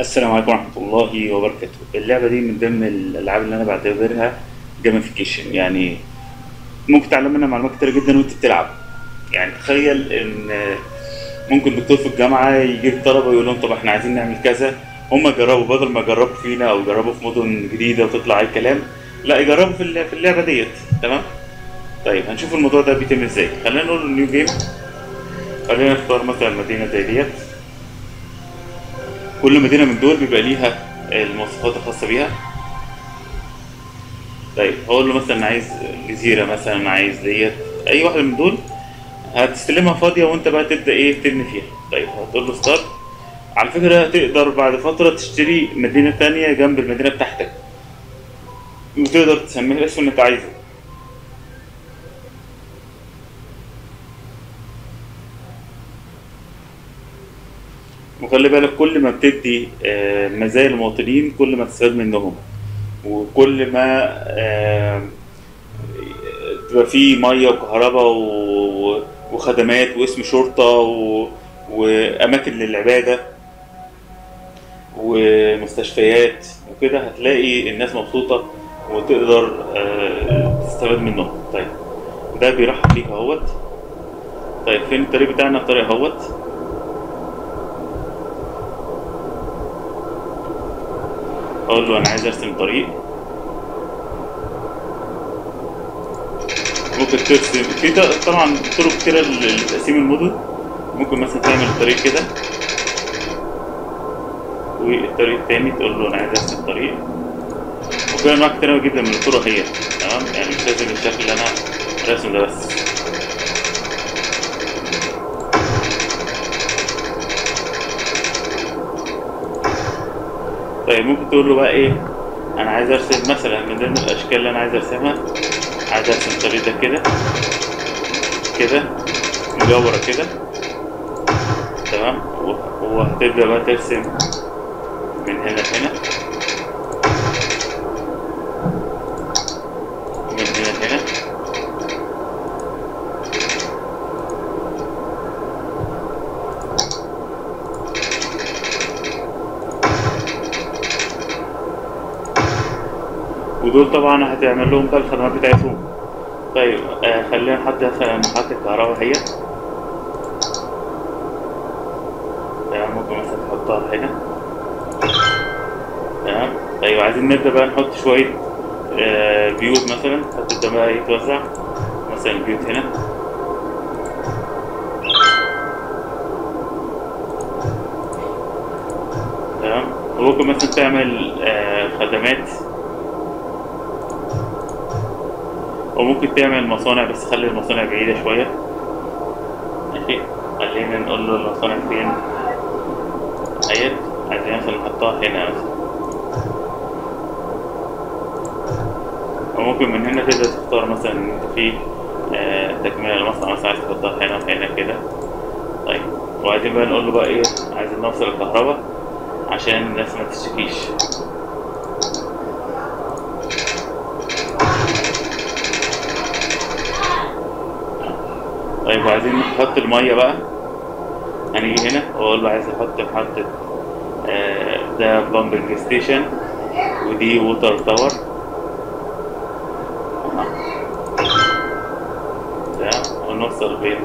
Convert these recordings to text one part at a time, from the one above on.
السلام عليكم ورحمة الله وبركاته. اللعبة دي من ضمن الألعاب اللي أنا بعتبرها gamification يعني ممكن تتعلم منها معلومات كتير جدا وأنت بتلعب. يعني تخيل إن ممكن دكتور في الجامعة يجيب طلبة ويقول لهم طب إحنا عايزين نعمل كذا. هم يجربوا بدل ما يجربوا فينا أو يجربوا في مدن جديدة وتطلع أي كلام لا يجربوا في الل- في اللعبة ديت. تمام؟ طيب هنشوف الموضوع ده بيتم إزاي. خلينا نقول new game خلينا نختار مثلا مدينة زي ديت. كل مدينة من دول بيبقى ليها المواصفات الخاصة بيها. طيب هقول له مثلا عايز جزيرة مثلا عايز ديت أي واحدة من دول هتستلمها فاضية وأنت بقى تبدأ إيه تبني فيها. طيب هتقول له ستارت على فكرة تقدر بعد فترة تشتري مدينة تانية جنب المدينة بتاعتك. وتقدر تسميها الاسم اللي أنت عايزه. وخلي بالك كل ما بتدي آه، مزايا للمواطنين كل ما تستفاد منهم. وكل ما آه، تبقى فيه مية وكهرباء وخدمات واسم شرطة وأماكن للعبادة ومستشفيات وكده هتلاقي الناس مبسوطة وتقدر آه، تستفاد منهم. طيب ده بيرحب بيك أهوت. طيب فين الطريق بتاعنا؟ الطريق أهوت. أقول له أنا عايز ارسم طريق ممكن ترسم في طبعا طرق كتيرة لتقسيم المدن. ممكن مثلا تعمل طريق كده. والطريق التاني تقول له أنا عايز أرسم طريق. وفي انواع كتيرة جدا من الطرق هي. تمام؟ يعني مش لازم الشكل اللي أنا راسمه ده بس. طيب ممكن تقول له بقى إيه؟ أنا عايز أرسم مثلا من ضمن الأشكال اللي أنا عايز أرسمها عايز أرسم الطريق ده كده كده مجاورة كده تمام؟ و- وهتبدأ بقى ترسم من هنا لهنا من هنا لهنا ودول طبعا هتعمل لهم بقى الخدمات بتاعتهم. طيب آه خلينا نحط محطة كهرباء هي. تمام ممكن مثلا تحطها هنا. تمام طيب عايزين نبدأ بقى نحط شوية آه بيوت مثلا. هتبدأ بقى يتوزع مثلا البيوت هنا. تمام وممكن مثلا تعمل آه خدمات. وممكن تعمل مصانع بس خلي المصانع بعيدة شوية. ماشي؟ خلينا نقول له المصانع فين؟ اهيت عايزين مثلا نحطها هنا مثلا. وممكن من هنا تقدر تختار مثلا إن أنت في آه، تكملة المصنع مثلا عايز تحطها هنا وهنا كده. طيب. وبعدين بقى نقول له بقى إيه؟ عايزين نوصل الكهرباء عشان الناس ما تشتكيش. طيب وعايزين نحط المية بقى. هنيجي هنا واقول له عايز أحط محطة آه، ده pumping station ودي water tower ده ونوصل بين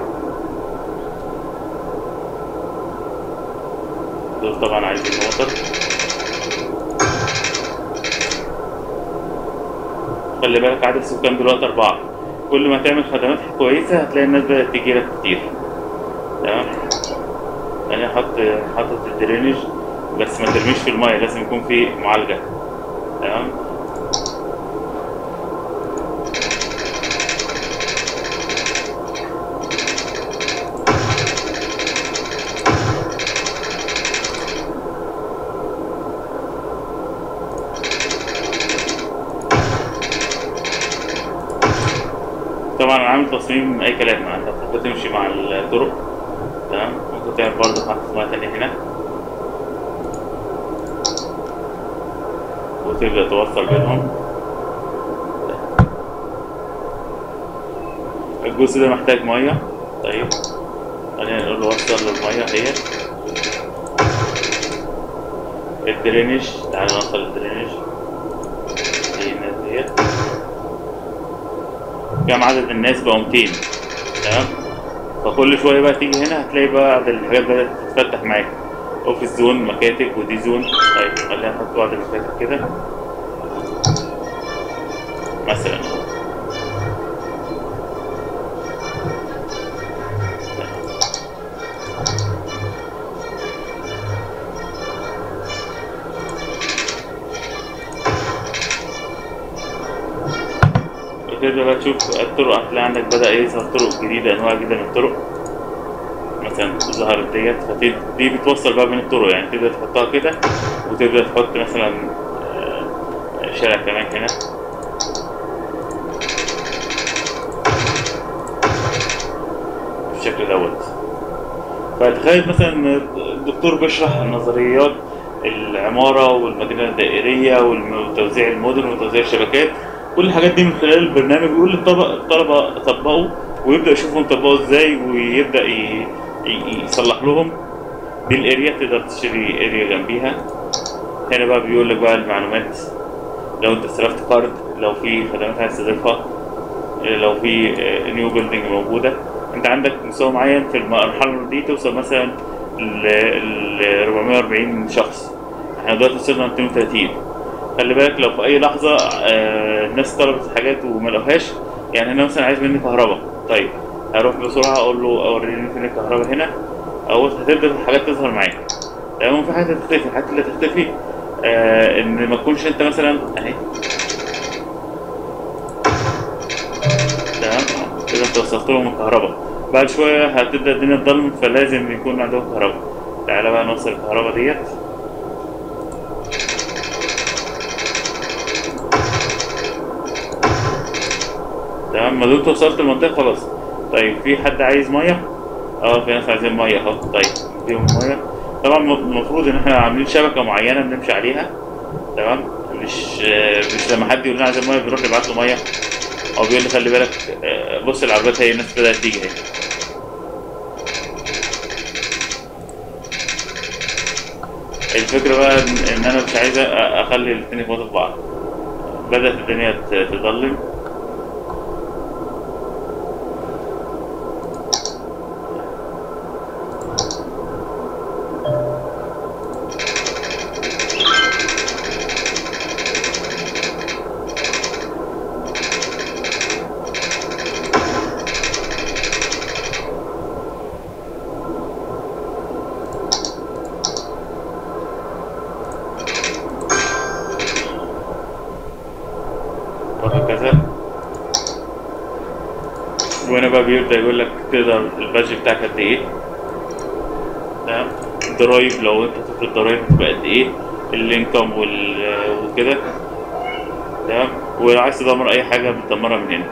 دول طبعا عايزين water خلي بالك عدد السكان دلوقتي أربعة. كل ما تعمل خدمات كويسة هتلاقي الناس بدأت تجي لك كتير. تمام؟ خلينا نحط محطة الدرينج بس ما ترميش في المية لازم يكون في معالجة. تمام؟ عامل تصميم أي كلام أنت هتحط تمشي مع الطرق تمام؟ ممكن تعمل برضه مية تانية هنا وتبدأ توصل بينهم. الجزء ده محتاج مية. طيب. خلينا نقول له وصل المية اهي ال drainage تعالى نوصل ال drainage ديت كم عدد الناس بقوا 200 تمام؟ فكل شوية بقى تيجي هنا هتلاقي بقى الحاجات بدأت تتفتح معاك. office zone مكاتب ودي zone طيب خلينا نحط بعض المكاتب كده. مثلا. وتبدأ بقى تشوف الطرق هتلاقي عندك بدأ يظهر طرق جديدة أنواع جديدة من الطرق. مثلا ظهرت ديت فدي دي بتوصل بقى بين الطرق يعني تبدأ تحطها كده وتبدأ تحط مثلا آه، شارع كمان هنا. بالشكل دوت. فتخيل مثلا الدكتور بيشرح نظريات العمارة والمدينة الدائرية وتوزيع المدن وتوزيع الشبكات. كل الحاجات دي من خلال البرنامج بيقول للطلبة الطلبة طبقوا ويبدأ يشوفهم طبقوا إزاي ي- يصلح لهم. دي ال area تقدر تشتري area جنبيها. هنا بقى بيقول لك بقى المعلومات. لو أنت استلفت قرض لو في خدمات عايز تضيفها لو في new building موجودة. أنت عندك مستوى معين في المرحلة دي توصل مثلا ل 440 شخص. إحنا دلوقتي وصلنا 230 خلي بالك لو في أي لحظة آه، الناس طلبت حاجات وما لقوهاش يعني أنا مثلا عايز مني كهرباء. طيب هروح بسرعة أقول له أوريني فين الكهرباء هنا. أو هتبدأ الحاجات تظهر معاك تمام؟ في حاجات هتختفي الحاجات اللي هتختفي آه إن ما تكونش أنت مثلا أهي. تمام؟ كده أنت وصلت لهم الكهرباء. بعد شوية هتبدأ الدنيا تضلم فلازم يكون عندهم كهرباء. تعالى بقى نوصل الكهرباء ديت. تمام؟ ما دمت وصلت المنطقة خلاص. طيب في حد عايز مية؟ آه في ناس عايزين مية اهو. طيب نديهم مية طبعا المفروض ان إحنا عاملين شبكة معينة بنمشي عليها. تمام؟ مش مش لما حد يقول لنا عايز مية بنروح نبعت له مية. أو بيقول لي خلي بالك آه، بص العربيات هي الناس بدأت تيجي اهي الفكرة بقى ان أنا مش عايز أخلي الاتنين يخبطوا في بعض. بدأت الدنيا ت- تضلم وهكذا بيبدأ يقول لك تقدر البادج بتاعك قد إيه. تمام؟ الضرايب لو أنت هتدفع الضرايب هتبقى قد إيه. الإنكم وكده. تمام؟ ولو عايز تدمر أي حاجة بتدمرها من هنا.